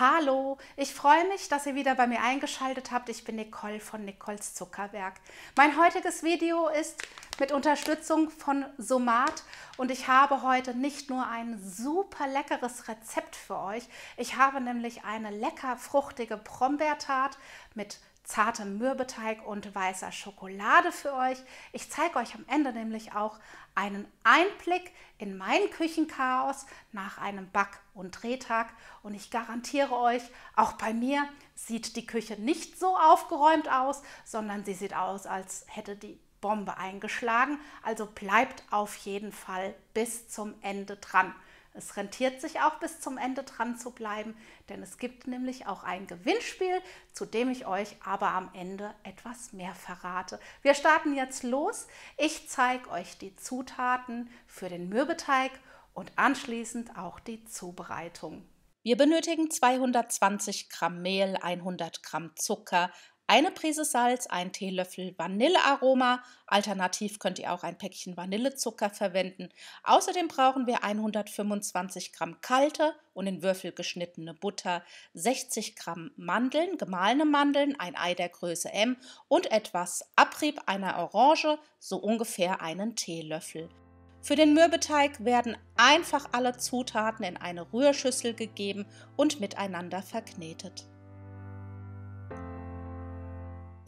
Hallo, ich freue mich, dass ihr wieder bei mir eingeschaltet habt. Ich bin Nicole von Nicoles Zuckerwerk. Mein heutiges Video ist mit Unterstützung von Somat und ich habe heute nicht nur ein super leckeres Rezept für euch, ich habe nämlich eine lecker fruchtige Brombeertart mit zartem Mürbeteig und weißer Schokolade für euch. Ich zeige euch am Ende nämlich auch einen Einblick in mein Küchenchaos nach einem Back- und Drehtag und ich garantiere euch, auch bei mir sieht die Küche nicht so aufgeräumt aus, sondern sie sieht aus, als hätte die Bombe eingeschlagen. Also bleibt auf jeden Fall bis zum Ende dran. Es rentiert sich auch bis zum Ende dran zu bleiben, denn es gibt nämlich auch ein Gewinnspiel, zu dem ich euch aber am Ende etwas mehr verrate. Wir starten jetzt los. Ich zeige euch die Zutaten für den Mürbeteig und anschließend auch die Zubereitung. Wir benötigen 220 Gramm Mehl, 100 Gramm Zucker, eine Prise Salz, ein Teelöffel Vanillearoma. Alternativ könnt ihr auch ein Päckchen Vanillezucker verwenden. Außerdem brauchen wir 125 Gramm kalte und in Würfel geschnittene Butter, 60 Gramm Mandeln, gemahlene Mandeln, ein Ei der Größe M und etwas Abrieb einer Orange, so ungefähr einen Teelöffel. Für den Mürbeteig werden einfach alle Zutaten in eine Rührschüssel gegeben und miteinander verknetet.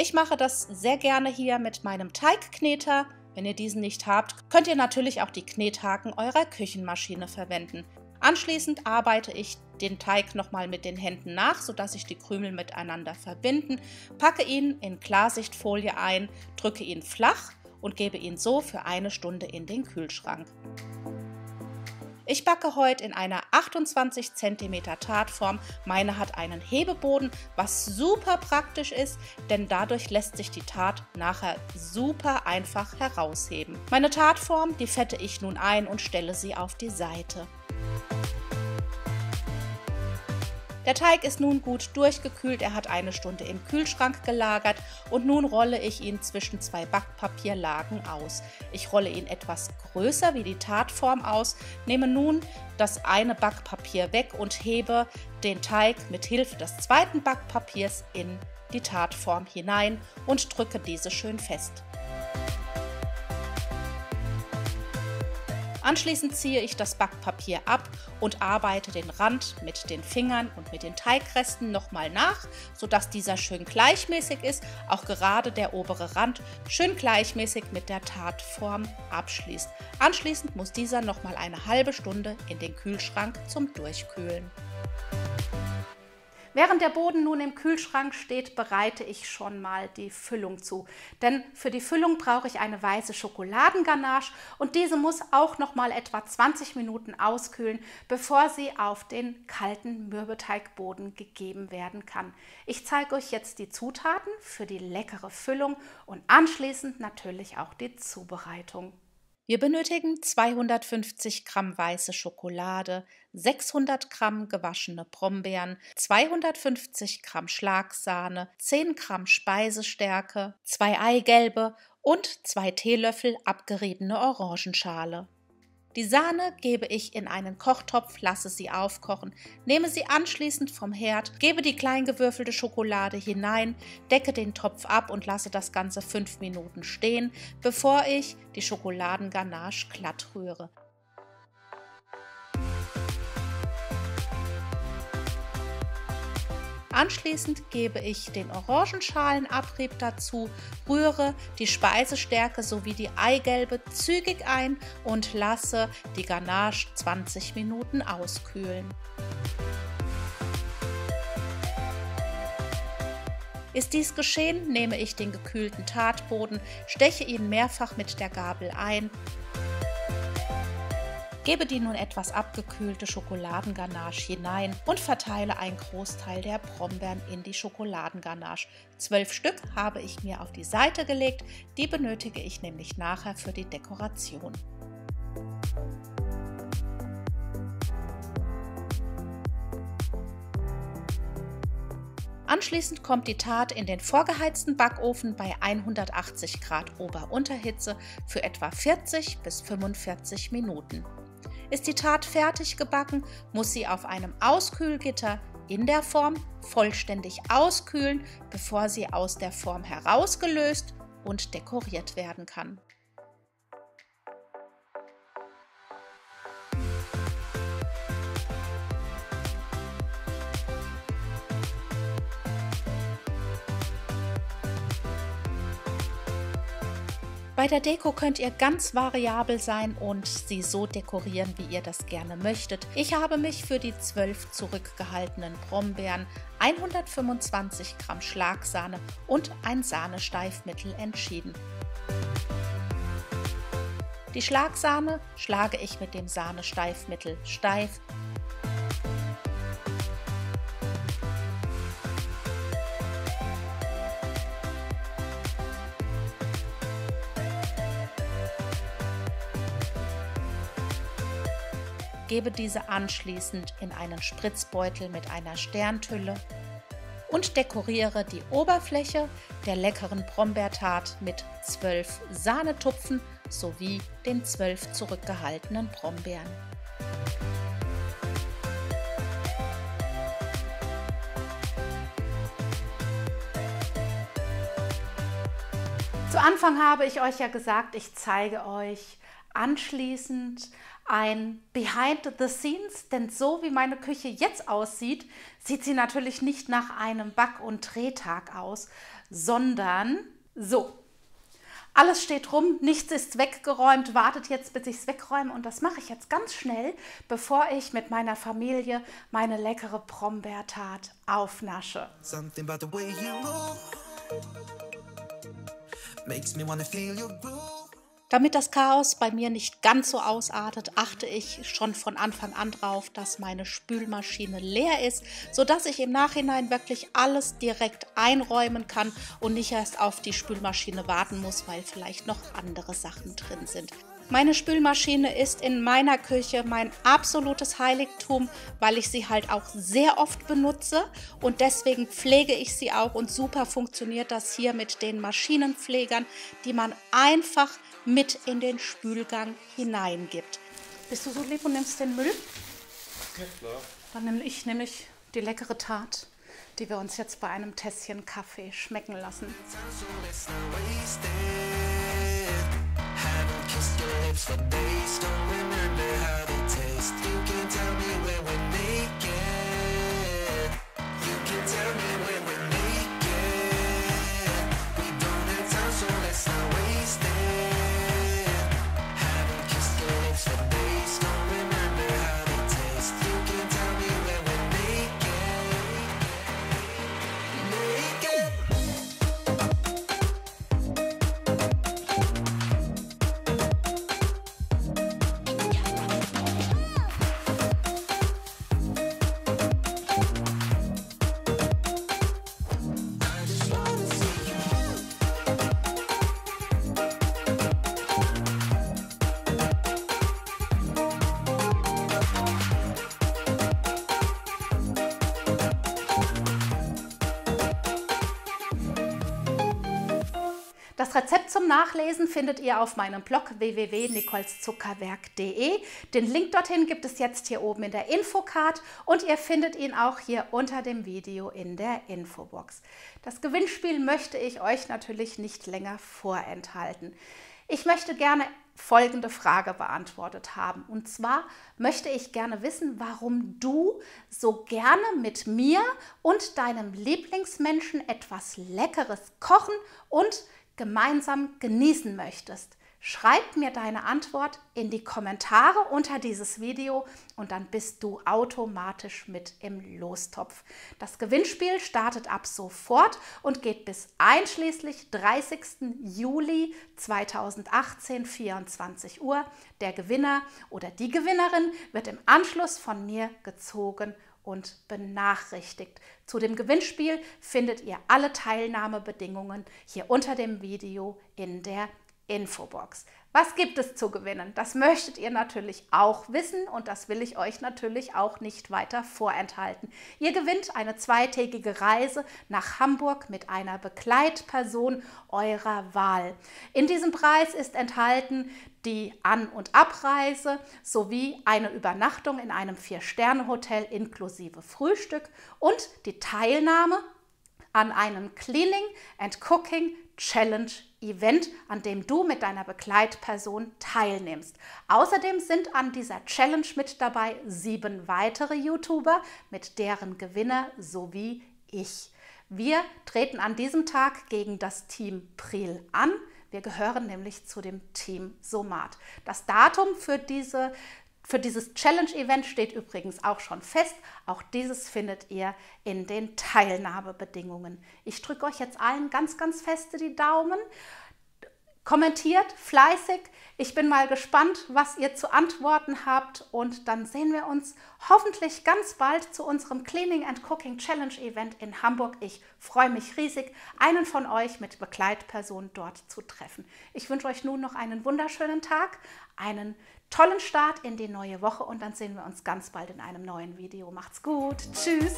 Ich mache das sehr gerne hier mit meinem Teigkneter. Wenn ihr diesen nicht habt, könnt ihr natürlich auch die Knethaken eurer Küchenmaschine verwenden. Anschließend arbeite ich den Teig nochmal mit den Händen nach, sodass sich die Krümel miteinander verbinden, packe ihn in Klarsichtfolie ein, drücke ihn flach und gebe ihn so für eine Stunde in den Kühlschrank. Ich backe heute in einer 28 cm Tartform. Meine hat einen Hebeboden, was super praktisch ist, denn dadurch lässt sich die Tart nachher super einfach herausheben. Meine Tartform, die fette ich nun ein und stelle sie auf die Seite. Der Teig ist nun gut durchgekühlt, er hat eine Stunde im Kühlschrank gelagert und nun rolle ich ihn zwischen zwei Backpapierlagen aus. Ich rolle ihn etwas größer wie die Tartform aus, nehme nun das eine Backpapier weg und hebe den Teig mit Hilfe des zweiten Backpapiers in die Tartform hinein und drücke diese schön fest. Anschließend ziehe ich das Backpapier ab und arbeite den Rand mit den Fingern und mit den Teigresten nochmal nach, sodass dieser schön gleichmäßig ist, auch gerade der obere Rand schön gleichmäßig mit der Tartform abschließt. Anschließend muss dieser nochmal eine halbe Stunde in den Kühlschrank zum Durchkühlen. Während der Boden nun im Kühlschrank steht, bereite ich schon mal die Füllung zu. Denn für die Füllung brauche ich eine weiße Schokoladenganache und diese muss auch noch mal etwa 20 Minuten auskühlen, bevor sie auf den kalten Mürbeteigboden gegeben werden kann. Ich zeige euch jetzt die Zutaten für die leckere Füllung und anschließend natürlich auch die Zubereitung. Wir benötigen 250 Gramm weiße Schokolade, 600 Gramm gewaschene Brombeeren, 250 Gramm Schlagsahne, 10 Gramm Speisestärke, 2 Eigelbe und 2 Teelöffel abgeriebene Orangenschale. Die Sahne gebe ich in einen Kochtopf, lasse sie aufkochen, nehme sie anschließend vom Herd, gebe die kleingewürfelte Schokolade hinein, decke den Topf ab und lasse das Ganze 5 Minuten stehen, bevor ich die Schokoladenganache glatt rühre. Anschließend gebe ich den Orangenschalenabrieb dazu, rühre die Speisestärke sowie die Eigelbe zügig ein und lasse die Ganache 20 Minuten auskühlen. Ist dies geschehen, nehme ich den gekühlten Tartboden, steche ihn mehrfach mit der Gabel ein Gebe die nun etwas abgekühlte Schokoladenganache hinein und verteile einen Großteil der Brombeeren in die Schokoladenganache. Zwölf Stück habe ich mir auf die Seite gelegt, die benötige ich nämlich nachher für die Dekoration. Anschließend kommt die Tat in den vorgeheizten Backofen bei 180 Grad Ober-Unterhitze für etwa 40 bis 45 Minuten. Ist die Tat fertig gebacken, muss sie auf einem Auskühlgitter in der Form vollständig auskühlen, bevor sie aus der Form herausgelöst und dekoriert werden kann. Bei der Deko könnt ihr ganz variabel sein und sie so dekorieren, wie ihr das gerne möchtet. Ich habe mich für die 12 zurückgehaltenen Brombeeren, 125 Gramm Schlagsahne und ein Sahnesteifmittel entschieden. Die Schlagsahne schlage ich mit dem Sahnesteifmittel steif gebe diese anschließend in einen Spritzbeutel mit einer Sterntülle und dekoriere die Oberfläche der leckeren Brombeertat mit zwölf Sahnetupfen sowie den zwölf zurückgehaltenen Brombeeren. Zu Anfang habe ich euch ja gesagt, ich zeige euch anschließend ein Behind the Scenes, denn so wie meine Küche jetzt aussieht, sieht sie natürlich nicht nach einem Back- und Drehtag aus, sondern so. Alles steht rum, nichts ist weggeräumt, wartet jetzt, bis ich es wegräume und das mache ich jetzt ganz schnell, bevor ich mit meiner Familie meine leckere Brombeertat aufnasche. Something about the way you move makes me wanna feel your groove. Damit das Chaos bei mir nicht ganz so ausartet, achte ich schon von Anfang an drauf, dass meine Spülmaschine leer ist, sodass ich im Nachhinein wirklich alles direkt einräumen kann und nicht erst auf die Spülmaschine warten muss, weil vielleicht noch andere Sachen drin sind. Meine Spülmaschine ist in meiner Küche mein absolutes Heiligtum, weil ich sie halt auch sehr oft benutze und deswegen pflege ich sie auch und super funktioniert das hier mit den Maschinenpflegern, die man einfach mit in den Spülgang hineingibt. Bist du so lieb und nimmst den Müll? Ja, klar. Dann nehme ich nämlich die leckere Tat, die wir uns jetzt bei einem Tässchen Kaffee schmecken lassen. for days, don't Rezept zum Nachlesen findet ihr auf meinem Blog www.nicolszuckerwerk.de. Den Link dorthin gibt es jetzt hier oben in der Infocard und ihr findet ihn auch hier unter dem Video in der Infobox. Das Gewinnspiel möchte ich euch natürlich nicht länger vorenthalten. Ich möchte gerne folgende Frage beantwortet haben. Und zwar möchte ich gerne wissen, warum du so gerne mit mir und deinem Lieblingsmenschen etwas Leckeres kochen und gemeinsam genießen möchtest. Schreib mir deine Antwort in die Kommentare unter dieses Video und dann bist du automatisch mit im Lostopf. Das Gewinnspiel startet ab sofort und geht bis einschließlich 30. Juli 2018, 24 Uhr. Der Gewinner oder die Gewinnerin wird im Anschluss von mir gezogen und benachrichtigt. Zu dem Gewinnspiel findet ihr alle Teilnahmebedingungen hier unter dem Video in der Infobox. Was gibt es zu gewinnen? Das möchtet ihr natürlich auch wissen und das will ich euch natürlich auch nicht weiter vorenthalten. Ihr gewinnt eine zweitägige Reise nach Hamburg mit einer Begleitperson eurer Wahl. In diesem Preis ist enthalten die An- und Abreise sowie eine Übernachtung in einem Vier-Sterne-Hotel inklusive Frühstück und die Teilnahme an einem Cleaning and Cooking Challenge Event, an dem du mit deiner Begleitperson teilnimmst. Außerdem sind an dieser Challenge mit dabei sieben weitere YouTuber mit deren Gewinner sowie ich. Wir treten an diesem Tag gegen das Team Pril an. Wir gehören nämlich zu dem Team Somat. Das Datum für diese für dieses Challenge-Event steht übrigens auch schon fest. Auch dieses findet ihr in den Teilnahmebedingungen. Ich drücke euch jetzt allen ganz, ganz feste die Daumen. Kommentiert fleißig. Ich bin mal gespannt, was ihr zu antworten habt. Und dann sehen wir uns hoffentlich ganz bald zu unserem Cleaning and Cooking Challenge Event in Hamburg. Ich freue mich riesig, einen von euch mit Begleitperson dort zu treffen. Ich wünsche euch nun noch einen wunderschönen Tag, einen tollen Start in die neue Woche und dann sehen wir uns ganz bald in einem neuen Video. Macht's gut. Tschüss.